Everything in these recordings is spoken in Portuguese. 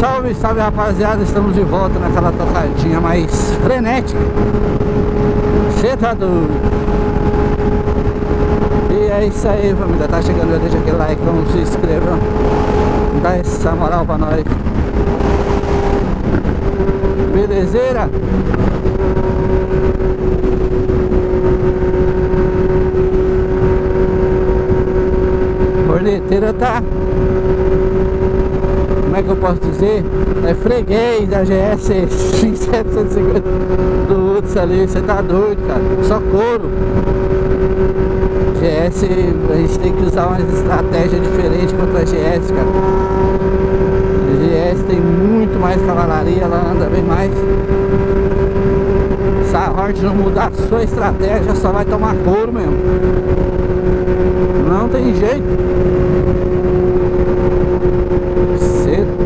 Salve, salve rapaziada, estamos de volta naquela tocadinha mais frenética. Cê tá doido E é isso aí família, tá chegando, já deixa aquele like, vamos se inscreva Dá essa moral pra nós. Belezeira? Corneteira tá como é que eu posso dizer? É freguês da GS 5750 do Hudson ali, você tá doido, cara. Só couro. GS, a gente tem que usar uma estratégia diferente contra a GS, cara. A GS tem muito mais cavalaria, ela anda bem mais. Se a Hort não mudar a sua estratégia, só vai tomar couro mesmo. Não tem jeito.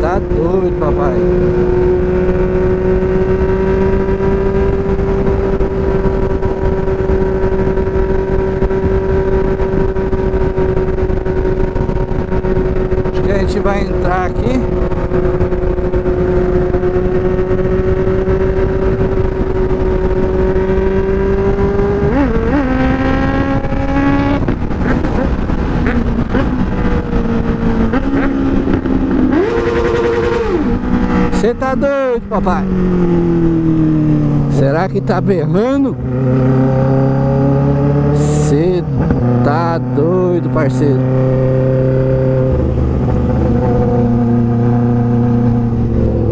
Tá doido, papai. Acho que a gente vai entrar aqui. Você doido, papai? Será que tá berrando? Você tá doido, parceiro?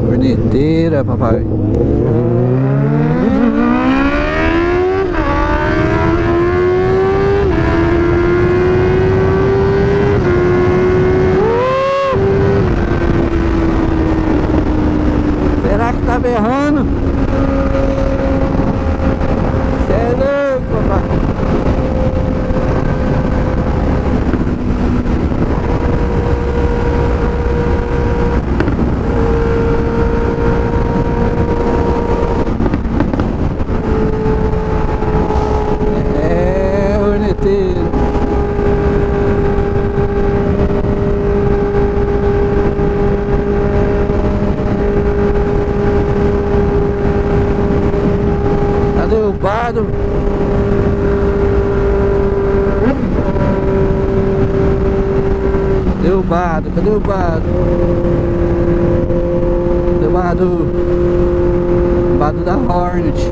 Corneteira, papai. berrando. Você é louco, papai. É, horneteiro. Derrubado. Derrubado, cadê o bado? Derrubado. Bado da Hornet.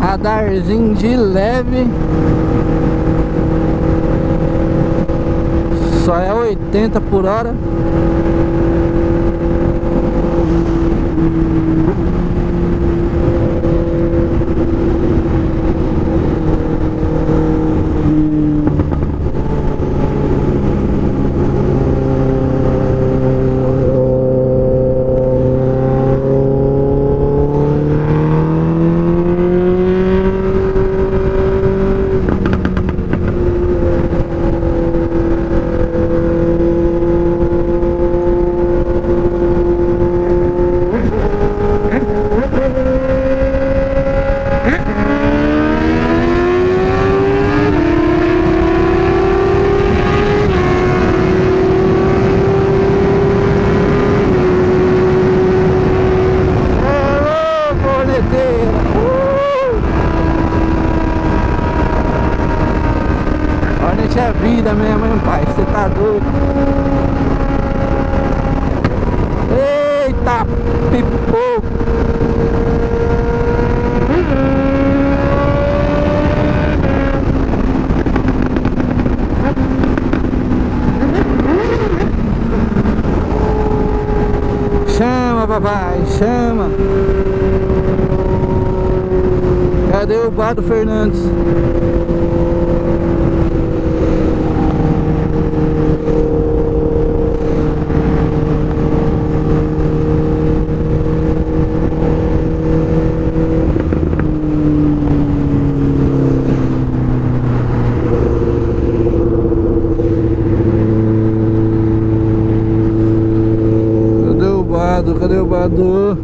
Radarzinho de leve. Só é 80 por hora. é vida mesmo, hein, pai? Você tá doido? Pipoco! Chama, papai, chama! Cadê o Bado Fernandes? Cadê o Badu?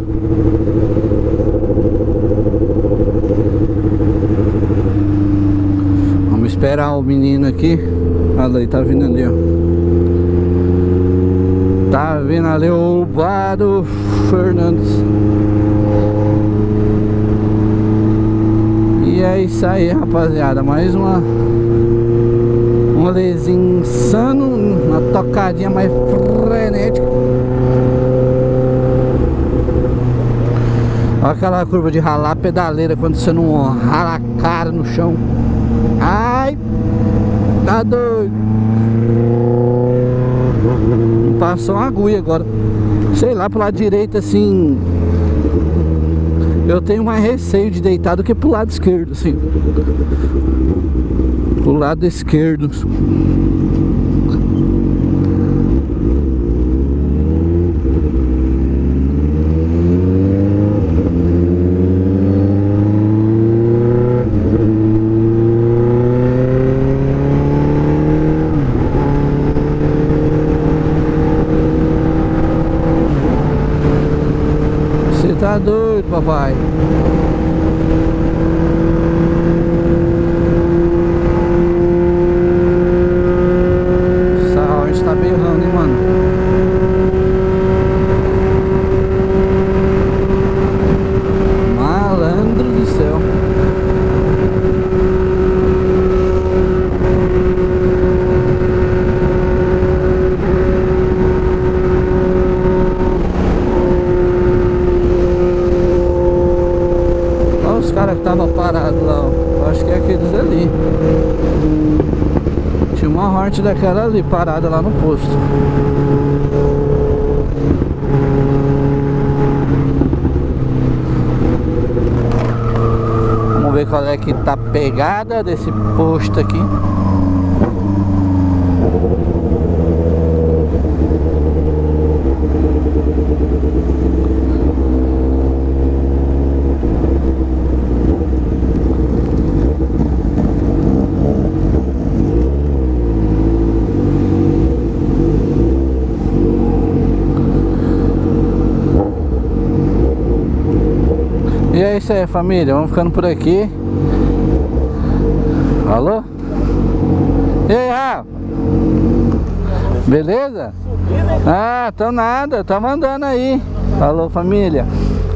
Vamos esperar o menino aqui. Olha aí, tá vindo ali, ó. Tá vendo ali o Vado Fernandes. E é isso aí, rapaziada. Mais uma um rolezinho insano, uma tocadinha mais frenética. Olha aquela curva de ralar pedaleira quando você não rala a cara no chão. Ai, tá doido. Passou uma agulha agora. Sei lá, pro lado direito assim. Eu tenho mais receio de deitar do que pro lado esquerdo, assim. Pro lado esquerdo. Você tá doido, papai? Essa Hornet tá berrando, hein, mano? Malandro do céu. Olha os caras que parados lá, ó. Acho que é aqueles ali. Tinha uma Hornet daquela ali parada lá no posto. Vamos ver qual é que tá pegada desse posto aqui. E é isso aí, família. Vamos ficando por aqui. Alô? E aí, Rafa? Beleza? Ah, tô nada. Tá mandando aí. Alô, família.